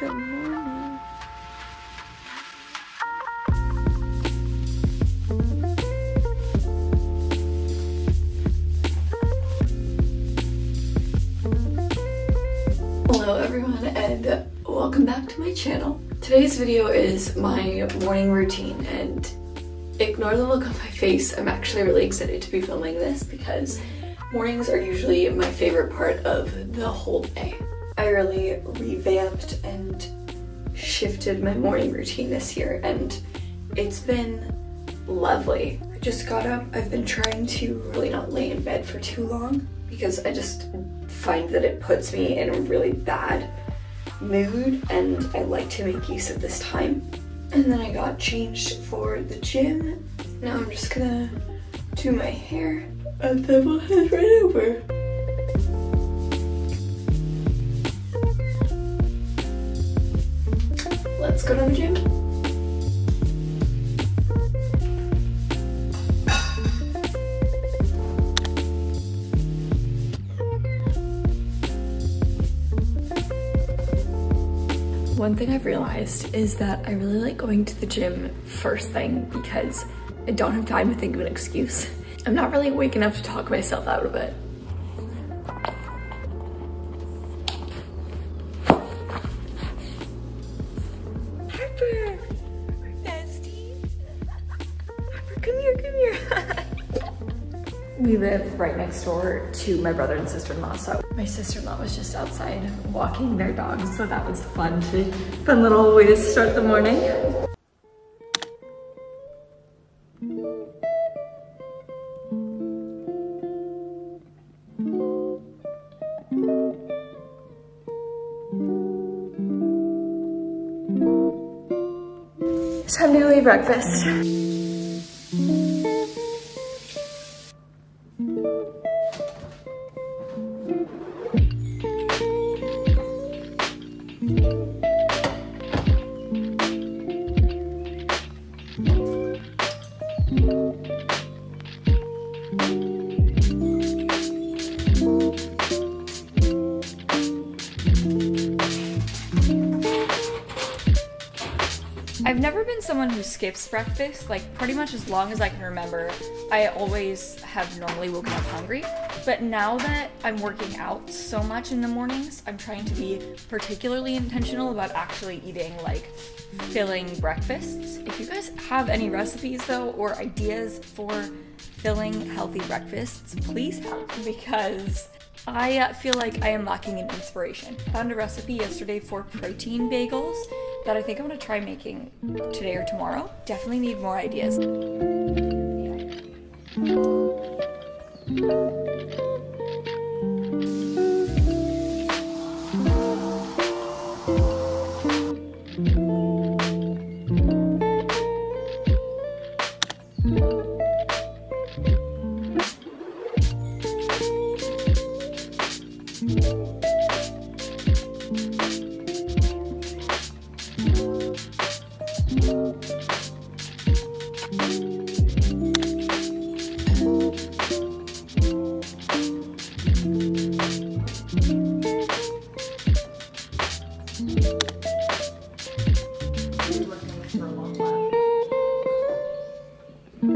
Good morning. Hello everyone and welcome back to my channel. Today's video is my morning routine and ignore the look on my face. I'm actually really excited to be filming this because mornings are usually my favorite part of the whole day. I really revamped and shifted my morning routine this year and it's been lovely. I just got up. I've been trying to really not lay in bed for too long because I just find that it puts me in a really bad mood and I like to make use of this time. And then I got changed for the gym. Now I'm just gonna do my hair and then we'll head right over. Let's go to the gym. One thing I've realized is that I really like going to the gym first thing because I don't have time to think of an excuse. I'm not really awake enough to talk myself out of it. We live right next door to my brother and sister-in-law, so my sister-in-law was just outside walking their dogs, so that was fun to fun little way to start the morning. Time to eat breakfast. I've never been someone who skips breakfast. Like, pretty much as long as I can remember, I always have normally woken up hungry. But now that I'm working out so much in the mornings, I'm trying to be particularly intentional about actually eating like filling breakfasts. If you guys have any recipes though, or ideas for filling healthy breakfasts, please help because I feel like I am lacking in inspiration. Found a recipe yesterday for protein bagels that I think I'm gonna try making today or tomorrow. Definitely need more ideas.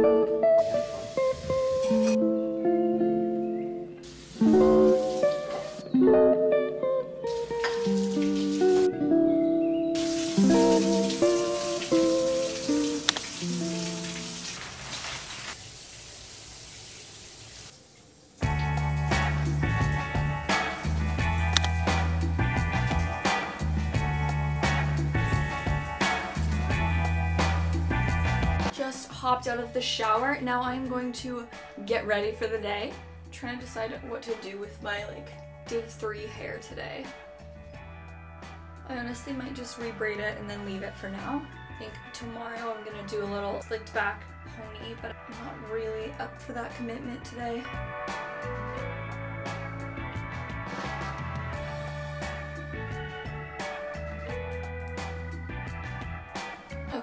Thank you. Just hopped out of the shower. Now I'm going to get ready for the day. trying to decide what to do with my like day three hair today. I honestly might just rebraid it and then leave it for now. I think tomorrow I'm gonna do a little slicked back pony, but I'm not really up for that commitment today.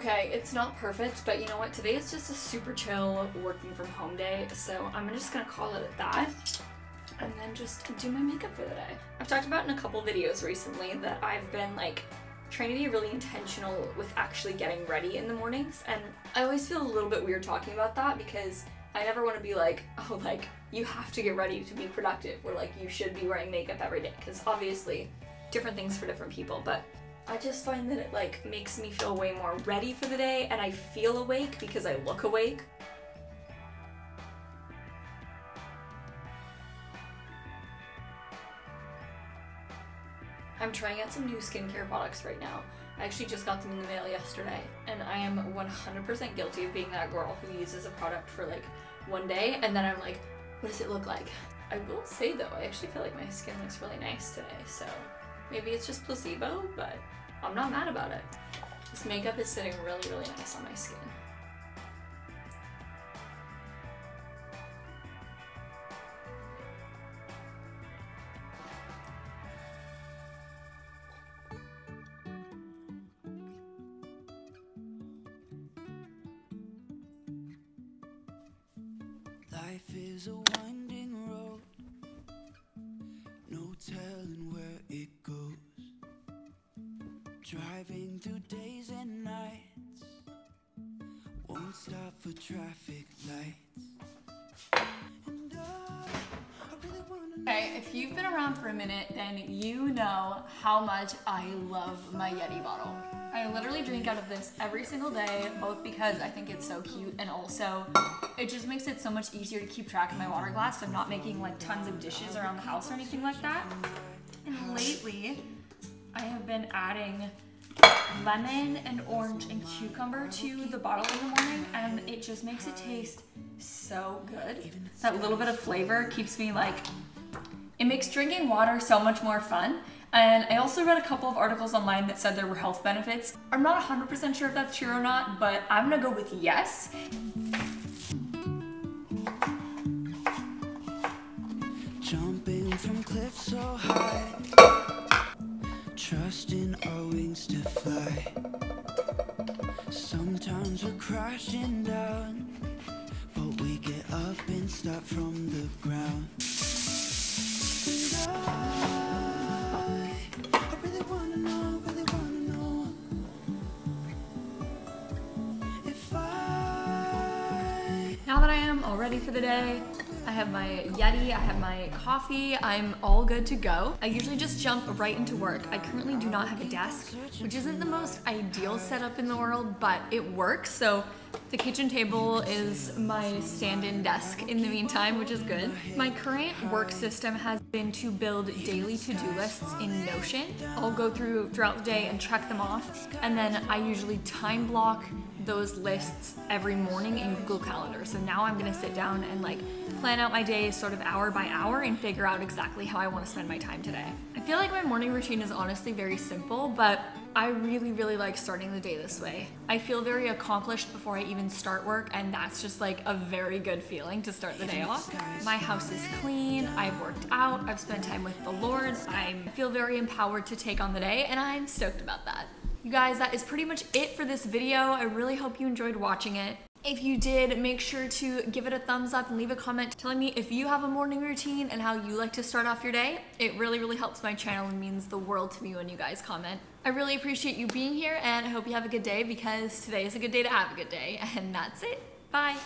Okay, it's not perfect, but you know what? Today is just a super chill working from home day, so I'm just gonna call it at that and then just do my makeup for the day. I've talked about in a couple videos recently that I've been like trying to be really intentional with actually getting ready in the mornings. And I always feel a little bit weird talking about that because I never want to be like, oh, like, you have to get ready to be productive, or like, you should be wearing makeup every day. Because obviously, different things for different people. But I just find that it like makes me feel way more ready for the day and I feel awake because I look awake. I'm trying out some new skincare products right now. I actually just got them in the mail yesterday, and I am 100% guilty of being that girl who uses a product for like one day and then I'm like, what does it look like? I will say though, I actually feel like my skin looks really nice today, so maybe it's just placebo, but I'm not mad about it. This makeup is sitting really, really nice on my skin. Life is a winding road, no Driving through days and nights, won't stop for traffic lights. Okay, if you've been around for a minute, then you know how much I love my Yeti bottle. I literally drink out of this every single day, both because I think it's so cute and also it just makes it so much easier to keep track of my water glass. So I'm not making like tons of dishes around the house or anything like that. And lately, I have been adding lemon and orange and cucumber to the bottle in the morning and it just makes it taste so good. That little bit of flavor keeps me like it makes drinking water so much more fun. And I also read a couple of articles online that said there were health benefits. I'm not 100% sure if that's true or not, but I'm gonna go with yes. Trusting our wings to fly. Sometimes we're crashing down, but we get up and start from the ground. I, I really wanna know, really wanna know. Now that I am all ready for the day, I have my Yeti, I have my coffee, I'm all good to go. I usually just jump right into work. I currently do not have a desk, which isn't the most ideal setup in the world, but it works. So the kitchen table is my stand-in desk in the meantime, which is good. My current work system has been to build daily to-do lists in Notion. I'll go through throughout the day and check them off, and then I usually time block those lists every morning in Google Calendar. So now I'm gonna sit down and like plan out my day sort of hour by hour and figure out exactly how I wanna spend my time today. I feel like my morning routine is honestly very simple, but I really, really like starting the day this way. I feel very accomplished before I even start work, and that's just like a very good feeling to start the day off. My house is clean, I've worked out, I've spent time with the Lord, I feel very empowered to take on the day, and I'm stoked about that. You guys, that is pretty much it for this video. I really hope you enjoyed watching it. If you did, make sure to give it a thumbs up and leave a comment telling me if you have a morning routine and how you like to start off your day. It really, really helps my channel and means the world to me when you guys comment. I really appreciate you being here and I hope you have a good day because today is a good day to have a good day. And that's it. Bye.